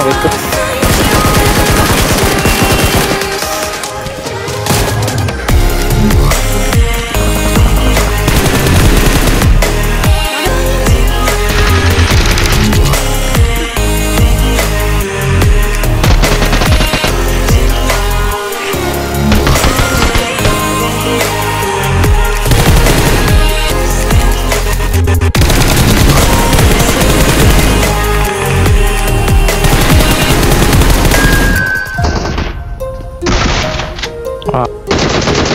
Oh. let's. Ah.